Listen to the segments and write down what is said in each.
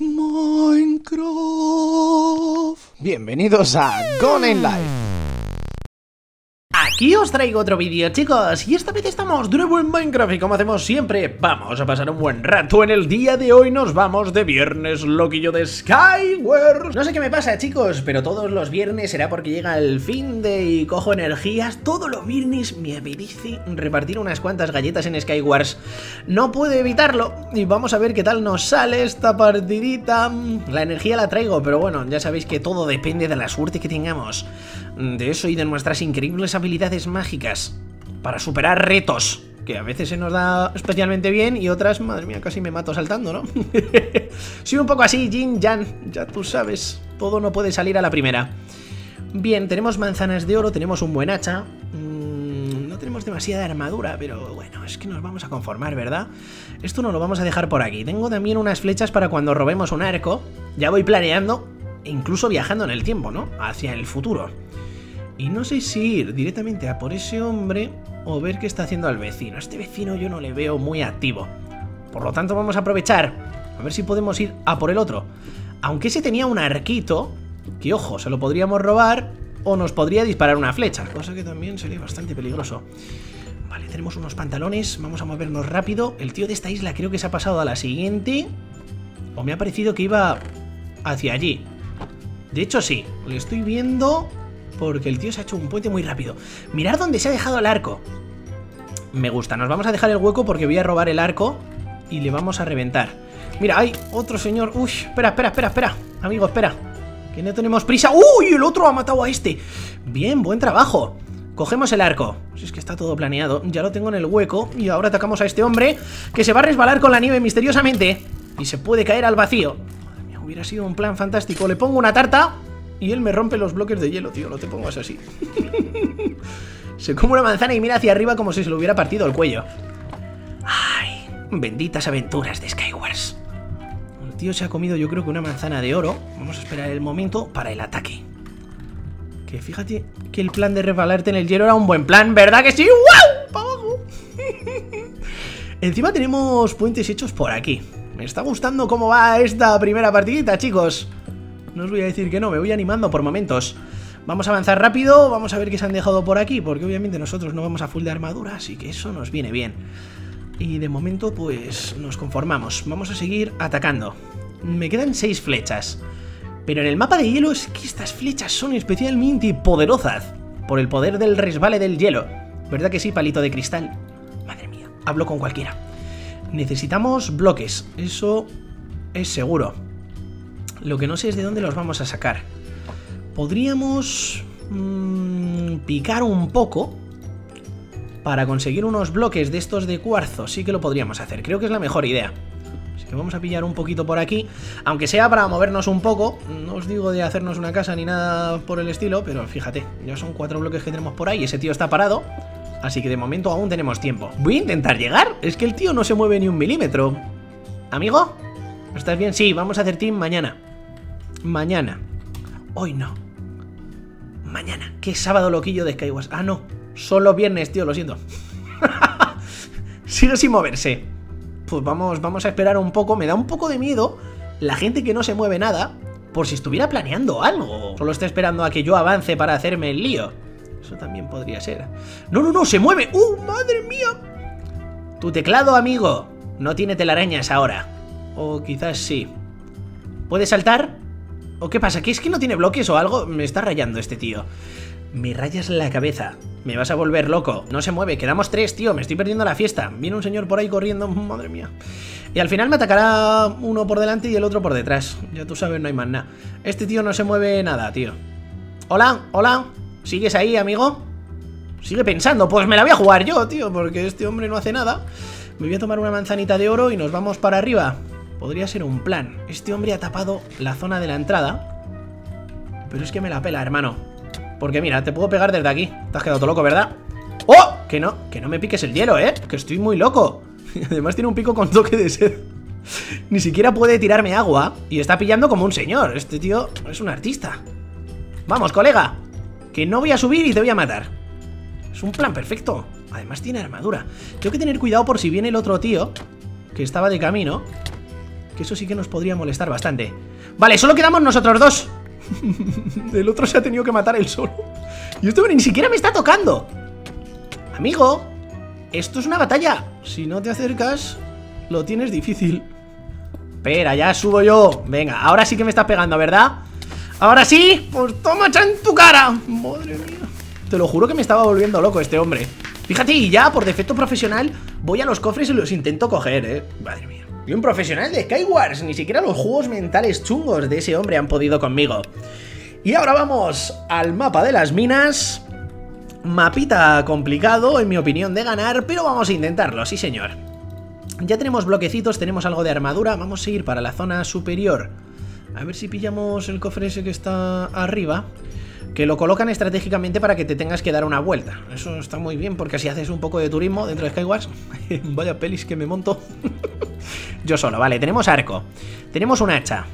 Minecraft. Bienvenidos a Gone in Life. Aquí os traigo otro vídeo chicos y esta vez estamos de nuevo en Minecraft y como hacemos siempre vamos a pasar un buen rato. En el día de hoy nos vamos de viernes loquillo de Skyward. No sé qué me pasa chicos, pero todos los viernes será porque llega el fin de y cojo energías Todos los viernes me apetece repartir unas cuantas galletas en Skywars. No puedo evitarlo y vamos a ver qué tal nos sale esta partidita. La energía la traigo pero bueno, ya sabéis que todo depende de la suerte que tengamos De eso y de nuestras increíbles habilidades mágicas para superar retos que a veces se nos da especialmente bien y otras, madre mía, casi me mato saltando, ¿no? Soy un poco así, Jin Jan, ya tú sabes, todo no puede salir a la primera. Bien, tenemos manzanas de oro, tenemos un buen hacha, mm, no tenemos demasiada armadura, pero bueno, es que nos vamos a conformar, ¿verdad? Esto no lo vamos a dejar por aquí. Tengo también unas flechas para cuando robemos un arco, ya voy planeando, incluso viajando en el tiempo, ¿no? Hacia el futuro. Y no sé si ir directamente a por ese hombre o ver qué está haciendo al vecino. Este vecino yo no le veo muy activo. Por lo tanto vamos a aprovechar a ver si podemos ir a por el otro. Aunque ese tenía un arquito, que ojo, se lo podríamos robar o nos podría disparar una flecha, cosa que también sería bastante peligroso. Vale, tenemos unos pantalones, vamos a movernos rápido. El tío de esta isla creo que se ha pasado a la siguiente. O me ha parecido que iba hacia allí. De hecho sí, le estoy viendo porque el tío se ha hecho un puente muy rápido. Mirad dónde se ha dejado el arco. Me gusta, nos vamos a dejar el hueco porque voy a robar el arco y le vamos a reventar. Mira, hay otro señor. Uy, espera, espera, espera, espera. Amigo, espera. Que no tenemos prisa. ¡Uy! El otro ha matado a este. Bien, buen trabajo. Cogemos el arco. Si es que está todo planeado. Ya lo tengo en el hueco. Y ahora atacamos a este hombre que se va a resbalar con la nieve misteriosamente. Y se puede caer al vacío. Madre mía, hubiera sido un plan fantástico. Le pongo una tarta. Y él me rompe los bloques de hielo, tío, no te pongas así. se come una manzana y mira hacia arriba como si se le hubiera partido el cuello. Ay, benditas aventuras de Skywars. El tío se ha comido yo creo que una manzana de oro. Vamos a esperar el momento para el ataque. Que fíjate que el plan de resbalarte en el hielo era un buen plan, ¿verdad que sí? ¡Wow! ¡Para abajo! Encima tenemos puentes hechos por aquí. Me está gustando cómo va esta primera partidita, chicos. No os voy a decir que no, me voy animando por momentos. Vamos a avanzar rápido, vamos a ver qué se han dejado por aquí, porque obviamente nosotros no vamos a full de armadura, así que eso nos viene bien. Y de momento, pues nos conformamos. Vamos a seguir atacando. Me quedan seis flechas. Pero en el mapa de hielo es que estas flechas son especialmente poderosas. Por el poder del resbale del hielo. ¿Verdad que sí, palito de cristal? Madre mía, hablo con cualquiera. Necesitamos bloques, eso es seguro. Lo que no sé es de dónde los vamos a sacar. Podríamos mmm, picar un poco para conseguir unos bloques de estos de cuarzo. Sí que lo podríamos hacer. Creo que es la mejor idea. Así que vamos a pillar un poquito por aquí. Aunque sea para movernos un poco. No os digo de hacernos una casa ni nada por el estilo. Pero fíjate, ya son cuatro bloques que tenemos por ahí. Ese tío está parado. Así que de momento aún tenemos tiempo. Voy a intentar llegar. Es que el tío no se mueve ni un milímetro. ¿Amigo? ¿Estás bien? Sí, vamos a hacer team mañana. Mañana. Hoy no. Mañana. Qué sábado loquillo de Skywars. Ah, no. Solo viernes, tío, lo siento. Sigue sin moverse. Pues vamos, vamos a esperar un poco. Me da un poco de miedo la gente que no se mueve nada. Por si estuviera planeando algo. Solo está esperando a que yo avance para hacerme el lío. Eso también podría ser. No, no, no, se mueve. ¡Uh, madre mía! Tu teclado, amigo. No tiene telarañas ahora. O quizás sí. ¿Puedes saltar? ¿O qué pasa? ¿Que es que no tiene bloques o algo? Me está rayando este tío. Me rayas la cabeza. Me vas a volver loco. No se mueve. Quedamos tres, tío. Me estoy perdiendo la fiesta. Viene un señor por ahí corriendo. Madre mía. Y al final me atacará uno por delante y el otro por detrás. Ya tú sabes, no hay más nada. Este tío no se mueve nada, tío. Hola, hola. ¿Sigues ahí, amigo? Sigue pensando. Pues me la voy a jugar yo, tío. Porque este hombre no hace nada. Me voy a tomar una manzanita de oro y nos vamos para arriba. Podría ser un plan. Este hombre ha tapado la zona de la entrada. Pero es que me la pela, hermano. Porque mira, te puedo pegar desde aquí. Te has quedado todo loco, ¿verdad? ¡Oh! Que no, que no me piques el hielo, ¿eh? Que estoy muy loco. Además tiene un pico con toque de sed. Ni siquiera puede tirarme agua. Y está pillando como un señor. Este tío es un artista. Vamos, colega. Que no voy a subir y te voy a matar. Es un plan perfecto. Además tiene armadura. Tengo que tener cuidado por si viene el otro tío. Que estaba de camino Que eso sí que nos podría molestar bastante. Vale, solo quedamos nosotros dos. El otro se ha tenido que matar él solo. Y esto ni siquiera me está tocando. Amigo, esto es una batalla. Si no te acercas, lo tienes difícil. Espera, ya subo yo. Venga, ahora sí que me estás pegando, ¿verdad? Ahora sí, pues toma en tu cara. Madre mía. Te lo juro que me estaba volviendo loco este hombre. Fíjate, y ya por defecto profesional voy a los cofres y los intento coger, ¿eh? Madre mía. Y un profesional de Skywars, ni siquiera los juegos mentales chungos de ese hombre han podido conmigo. Y ahora vamos al mapa de las minas. Mapita complicado, en mi opinión, de ganar, pero vamos a intentarlo, sí señor. Ya tenemos bloquecitos, tenemos algo de armadura, vamos a ir para la zona superior. A ver si pillamos el cofre ese que está arriba. Que lo colocan estratégicamente para que te tengas que dar una vuelta. Eso está muy bien porque así haces un poco de turismo dentro de Skywars. Vaya pelis que me monto. Yo solo, vale. Tenemos arco. Tenemos un hacha.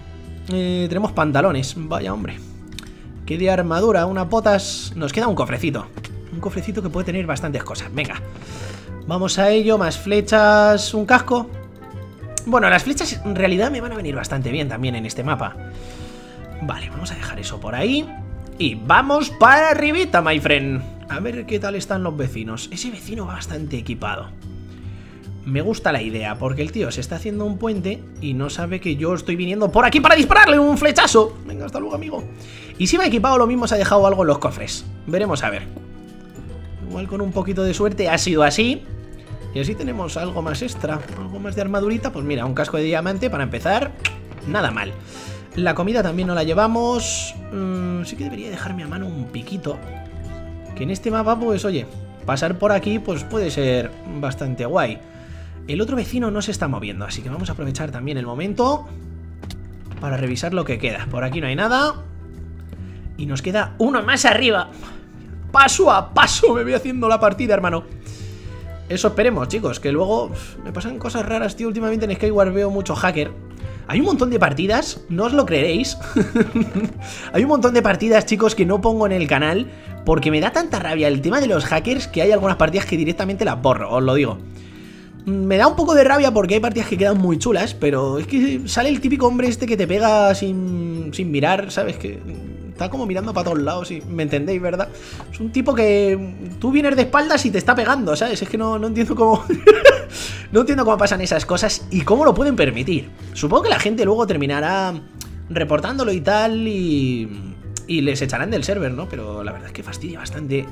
Eh, tenemos pantalones. Vaya hombre. Que de armadura, unas botas. Nos queda un cofrecito. Un cofrecito que puede tener bastantes cosas. Venga. Vamos a ello. Más flechas. Un casco. Bueno, las flechas en realidad me van a venir bastante bien también en este mapa. Vale, vamos a dejar eso por ahí. Y vamos para arribita, my friend. A ver qué tal están los vecinos. Ese vecino va bastante equipado. Me gusta la idea, porque el tío se está haciendo un puente y no sabe que yo estoy viniendo por aquí para dispararle un flechazo. Venga, hasta luego, amigo. Y si va equipado, lo mismo se ha dejado algo en los cofres. Veremos a ver. Igual con un poquito de suerte ha sido así. Y así tenemos algo más extra, algo más de armadurita. Pues mira, un casco de diamante para empezar. Nada mal. La comida también no la llevamos. Mm, sí que debería dejarme a mano un piquito. Que en este mapa, pues oye, pasar por aquí pues puede ser bastante guay. El otro vecino no se está moviendo, así que vamos a aprovechar también el momento para revisar lo que queda. Por aquí no hay nada. Y nos queda uno más arriba. Paso a paso me voy haciendo la partida, hermano. Eso esperemos, chicos, que luego me pasan cosas raras, tío. Últimamente en Skyward veo mucho hacker. Hay un montón de partidas, no os lo creeréis. hay un montón de partidas, chicos, que no pongo en el canal porque me da tanta rabia el tema de los hackers que hay algunas partidas que directamente las borro, os lo digo. Me da un poco de rabia porque hay partidas que quedan muy chulas, pero es que sale el típico hombre este que te pega sin, sin mirar, ¿sabes? Que está como mirando para todos lados, y me entendéis, ¿verdad? Es un tipo que tú vienes de espaldas y te está pegando, ¿sabes? Es que no, no entiendo cómo... no entiendo cómo pasan esas cosas y cómo lo pueden permitir. Supongo que la gente luego terminará reportándolo y tal y... Y les echarán del server, ¿no? Pero la verdad es que fastidia bastante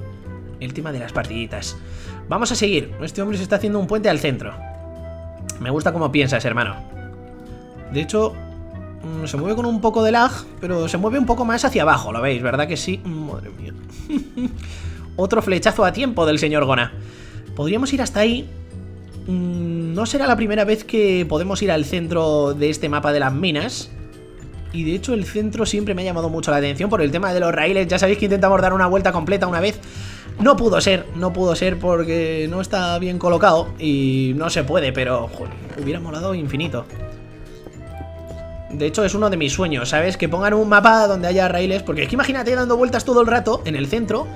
el tema de las partiditas. Vamos a seguir. Este hombre se está haciendo un puente al centro. Me gusta cómo piensas, hermano. De hecho, se mueve con un poco de lag, pero se mueve un poco más hacia abajo, ¿lo veis? ¿Verdad que sí? Madre mía. Otro flechazo a tiempo del señor Gona. Podríamos ir hasta ahí. Mm, no será la primera vez que podemos ir al centro de este mapa de las minas. Y de hecho el centro siempre me ha llamado mucho la atención por el tema de los raíles. Ya sabéis que intentamos dar una vuelta completa una vez no pudo ser, no pudo ser porque no está bien colocado y no se puede, pero joder, hubiera molado infinito. De hecho, es uno de mis sueños, ¿sabes? Que pongan un mapa donde haya raíles, porque es que imagínate dando vueltas todo el rato en el centro,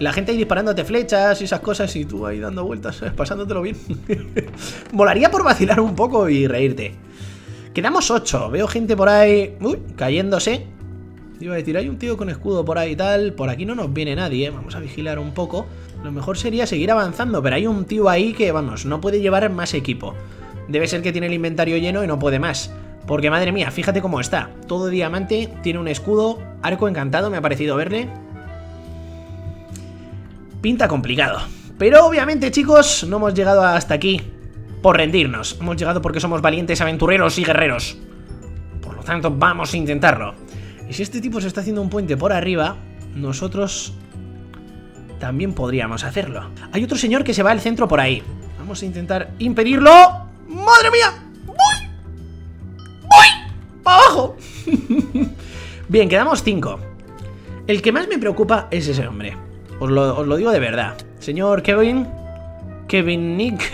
la gente ahí disparándote flechas y esas cosas y tú ahí dando vueltas, pasándotelo bien. Molaría por vacilar un poco y reírte. Quedamos 8, veo gente por ahí, uy, cayéndose. Iba a decir, hay un tío con escudo por ahí y tal. Por aquí no nos viene nadie, vamos a vigilar un poco. Lo mejor sería seguir avanzando, pero hay un tío ahí que, vamos, no puede llevar más equipo. Debe ser que tiene el inventario lleno y no puede más. Porque madre mía, fíjate cómo está. Todo diamante, tiene un escudo, arco encantado, me ha parecido verle. Pinta complicado. Pero obviamente, chicos, no hemos llegado hasta aquí por rendirnos. Hemos llegado porque somos valientes aventureros y guerreros. Por lo tanto, vamos a intentarlo. Y si este tipo se está haciendo un puente por arriba, nosotros también podríamos hacerlo. Hay otro señor que se va al centro por ahí. Vamos a intentar impedirlo. ¡Madre mía! Bien, quedamos cinco. El que más me preocupa es ese hombre. Os lo, digo de verdad. Señor Kevin... Kevin Nick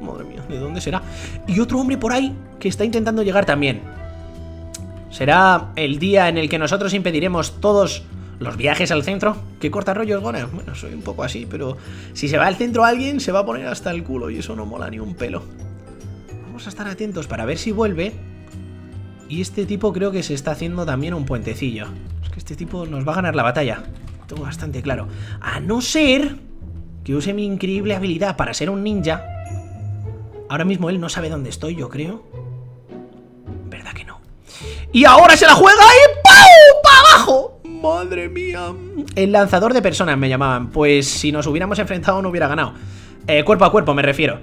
Madre mía, ¿de dónde será? Y otro hombre por ahí que está intentando llegar también. ¿Será el día en el que nosotros impediremos todos los viajes al centro? ¿Qué corta rollos, Gona? Bueno, soy un poco así, pero si se va al centro alguien, se va a poner hasta el culo y eso no mola ni un pelo. Vamos a estar atentos para ver si vuelve. Y este tipo creo que se está haciendo también un puentecillo. Es que este tipo nos va a ganar la batalla. Tengo bastante claro. A no ser que use mi increíble habilidad para ser un ninja. Ahora mismo él no sabe dónde estoy, yo creo. ¿Verdad que no? Y ahora se la juega y ¡pau! ¡Para abajo! ¡Madre mía! El lanzador de personas me llamaban. Pues si nos hubiéramos enfrentado no hubiera ganado. Eh, cuerpo a cuerpo me refiero.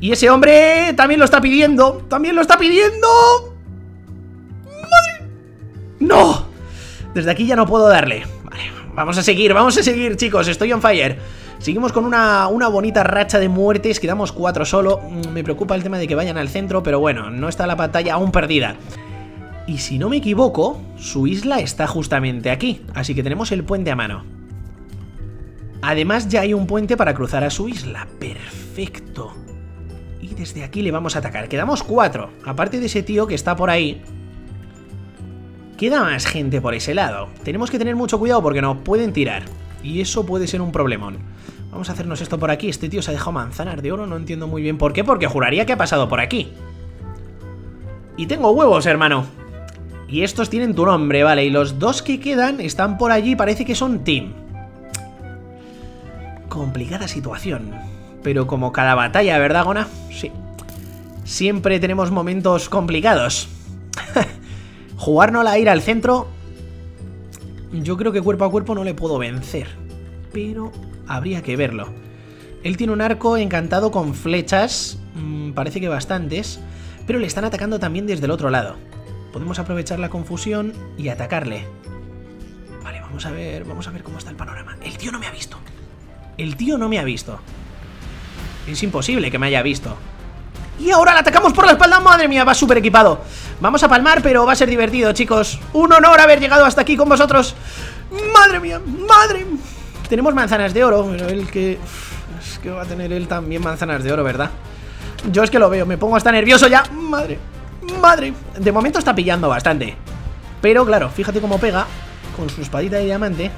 Y ese hombre también lo está pidiendo. También lo está pidiendo. ¡No! Desde aquí ya no puedo darle. Vale, vamos a seguir, vamos a seguir, chicos. Estoy on fire. Seguimos con una, una, bonita racha de muertes, quedamos cuatro solo. Mm, me preocupa el tema de que vayan al centro, pero bueno, no está la batalla aún perdida. Y si no me equivoco, su isla está justamente aquí, así que tenemos el puente a mano. Además ya hay un puente para cruzar a su isla, perfecto. Y desde aquí le vamos a atacar, quedamos cuatro, aparte de ese tío que está por ahí. Queda más gente por ese lado, tenemos que tener mucho cuidado porque nos pueden tirar. Y eso puede ser un problemón. Vamos a hacernos esto por aquí. Este tío se ha dejado manzanas de oro, no entiendo muy bien por qué, porque juraría que ha pasado por aquí. Y tengo huevos, hermano. Y estos tienen tu nombre, vale. Y los dos que quedan están por allí, parece que son team. Complicada situación. Pero como cada batalla, ¿verdad, Gona? Sí. Siempre tenemos momentos complicados. Jugárnosla a ir al centro... Yo creo que cuerpo a cuerpo no le puedo vencer. Pero habría que verlo. Él tiene un arco encantado con flechas. Mmm, parece que bastantes. Pero le están atacando también desde el otro lado. Podemos aprovechar la confusión y atacarle. Vale, vamos a ver, vamos a ver cómo está el panorama. El tío no me ha visto. El tío no me ha visto. Es imposible que me haya visto. Y ahora le atacamos por la espalda. Madre mía, va súper equipado. Vamos a palmar, pero va a ser divertido, chicos. Un honor haber llegado hasta aquí con vosotros. Madre mía, madre. Tenemos manzanas de oro, pero él que... Es que va a tener él también manzanas de oro, ¿verdad? Yo es que lo veo, me pongo hasta nervioso ya. Madre. Madre, de momento está pillando bastante Pero claro, fíjate cómo pega Con su espadita de diamante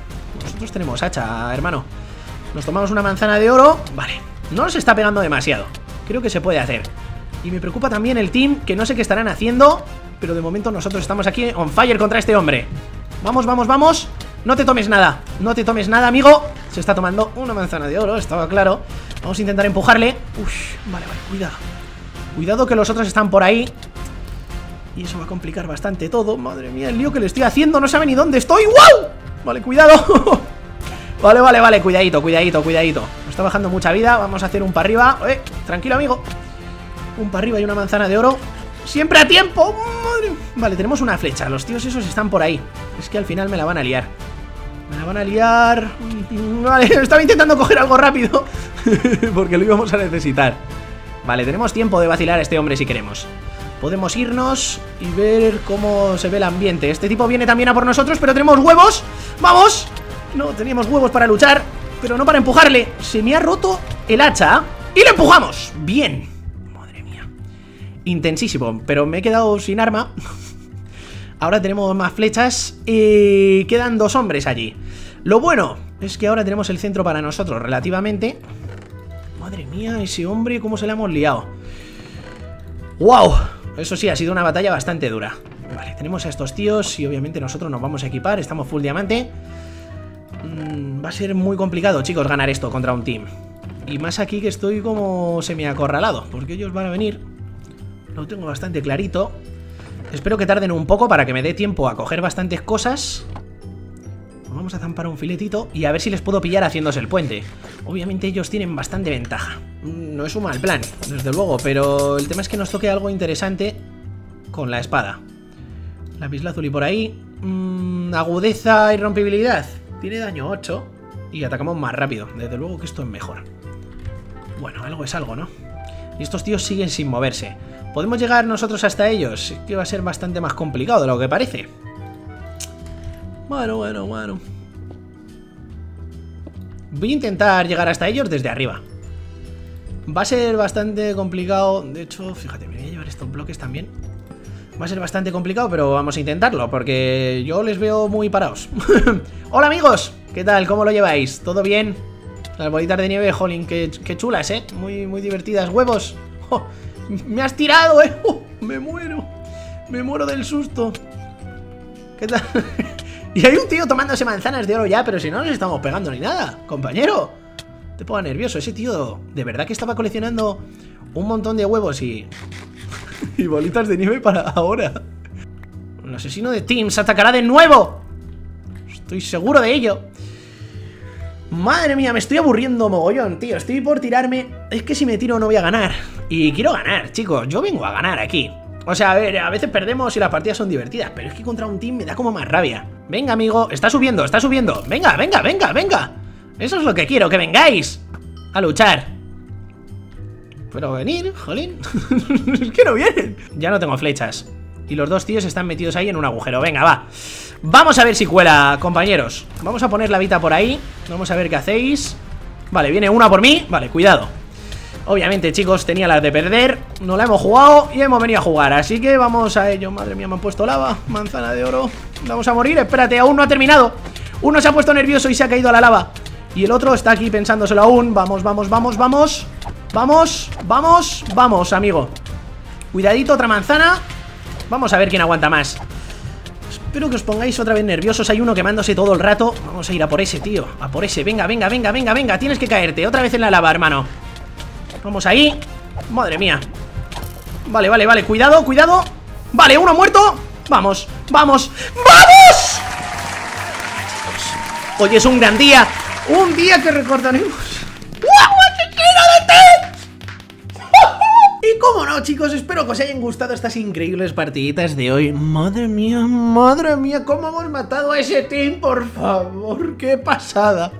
Nosotros tenemos hacha, hermano Nos tomamos una manzana de oro Vale, no nos está pegando demasiado Creo que se puede hacer Y me preocupa también el team, que no sé qué estarán haciendo Pero de momento nosotros estamos aquí on fire contra este hombre. Vamos, vamos, vamos. No te tomes nada, no te tomes nada, amigo. Se está tomando una manzana de oro, estaba claro. Vamos a intentar empujarle. Uf, vale, vale, cuidado. Cuidado que los otros están por ahí. Y eso va a complicar bastante todo. Madre mía, el lío que le estoy haciendo No sabe ni dónde estoy. ¡Wow! Vale, cuidado. Vale, vale, vale, cuidadito, cuidadito, cuidadito. Nos está bajando mucha vida, vamos a hacer un para arriba. Eh, Tranquilo, amigo Un para arriba y una manzana de oro ¡Siempre a tiempo! Madre. Vale, tenemos una flecha Los tíos esos están por ahí Es que al final me la van a liar Me la van a liar Vale, estaba intentando coger algo rápido Porque lo íbamos a necesitar Vale, tenemos tiempo de vacilar a este hombre si queremos Podemos irnos y ver cómo se ve el ambiente. Este tipo viene también a por nosotros, pero tenemos huevos. ¡Vamos! No, teníamos huevos para luchar, pero no para empujarle. Se me ha roto el hacha y lo empujamos. Bien. Intensísimo, pero me he quedado sin arma. Ahora tenemos más flechas y quedan dos hombres allí. Lo bueno es que ahora tenemos el centro para nosotros relativamente. Madre mía, ese hombre, cómo se le hemos liado. ¡Wow! Eso sí, ha sido una batalla bastante dura. Vale, tenemos a estos tíos y obviamente nosotros nos vamos a equipar. Estamos full diamante. Mm, va a ser muy complicado, chicos, ganar esto contra un team. Y más aquí que estoy como semi-acorralado, porque ellos van a venir. Lo tengo bastante clarito. Espero que tarden un poco para que me dé tiempo a coger bastantes cosas. Vamos a zampar un filetito y a ver si les puedo pillar haciéndose el puente. Obviamente ellos tienen bastante ventaja. Mm, no es un mal plan, desde luego, pero el tema es que nos toque algo interesante con la espada. Y por ahí. Mm, agudeza y rompibilidad. Tiene daño 8 y atacamos más rápido. Desde luego que esto es mejor. Bueno, algo es algo, ¿no? Y estos tíos siguen sin moverse. ¿Podemos llegar nosotros hasta ellos? Que va a ser bastante más complicado de lo que parece. Bueno, bueno, bueno. Voy a intentar llegar hasta ellos desde arriba. Va a ser bastante complicado. De hecho, fíjate, me voy a llevar estos bloques también. Va a ser bastante complicado, pero vamos a intentarlo, porque yo les veo muy parados. ¡Hola, amigos! ¿Qué tal? ¿Cómo lo lleváis? ¿Todo bien? Las bolitas de nieve, jolín, qué, chulas, ¿eh? Muy, muy divertidas. ¡Huevos! ¡Me has tirado, eh! ¡Me muero! Me muero del susto. ¿Qué tal? y hay un tío tomándose manzanas de oro ya, pero si no nos estamos pegando ni nada, compañero. Te pongo nervioso. Ese tío, de verdad que estaba coleccionando un montón de huevos y... y bolitas de nieve para ahora. El asesino de Teams atacará de nuevo. Estoy seguro de ello. Madre mía, me estoy aburriendo mogollón, tío. Estoy por tirarme. Es que si me tiro no voy a ganar. Y quiero ganar, chicos. Yo vengo a ganar aquí. O sea, a ver, a veces perdemos y las partidas son divertidas, pero es que contra un team me da como más rabia. Venga, amigo, está subiendo, está subiendo. Venga, venga, venga, venga. Eso es lo que quiero, que vengáis a luchar. Pero venir, jolín. es que no vienen. Ya no tengo flechas. Y los dos tíos están metidos ahí en un agujero. Venga, va. Vamos a ver si cuela, compañeros. Vamos a poner la vida por ahí. Vamos a ver qué hacéis. Vale, viene una por mí. Vale, cuidado. Obviamente, chicos, tenía la de perder No la hemos jugado y hemos venido a jugar Así que vamos a ello, madre mía, me han puesto lava Manzana de oro, vamos a morir Espérate, aún no ha terminado Uno se ha puesto nervioso y se ha caído a la lava Y el otro está aquí pensándoselo aún Vamos, vamos, vamos, vamos Vamos, vamos, vamos, amigo Cuidadito, otra manzana Vamos a ver quién aguanta más. Espero que os pongáis otra vez nerviosos. Hay uno quemándose todo el rato. Vamos a ir a por ese, tío. A por ese, venga, venga, venga, venga, venga. Tienes que caerte, otra vez en la lava, hermano. Vamos ahí. Madre mía. Vale, vale, vale, cuidado, cuidado. Vale, uno muerto. Vamos, vamos, ¡vamos! Hoy es un gran día. Un día que recordaremos Chicos, espero que os hayan gustado estas increíbles partiditas de hoy Madre mía, madre mía, cómo hemos matado a ese team, por favor Qué pasada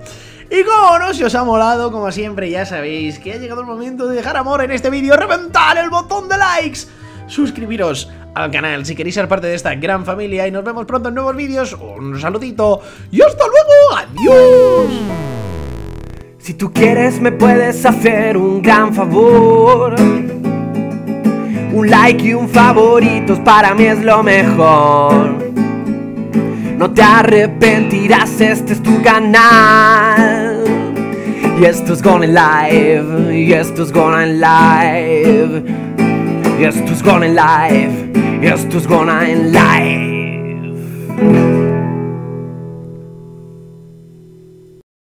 y como no, si os ha molado, como siempre ya sabéis que ha llegado el momento de dejar amor en este vídeo, reventar el botón de likes, suscribiros al canal si queréis ser parte de esta gran familia y nos vemos pronto en nuevos vídeos. Un saludito y hasta luego, adiós. Si tú quieres me puedes hacer un gran favor. Un like y un favorito para mí es lo mejor. No te arrepentirás, este es tu canal. Y esto es Gone Live, y esto es Gone Live. Y esto es Gone Live, y esto es Gone Live.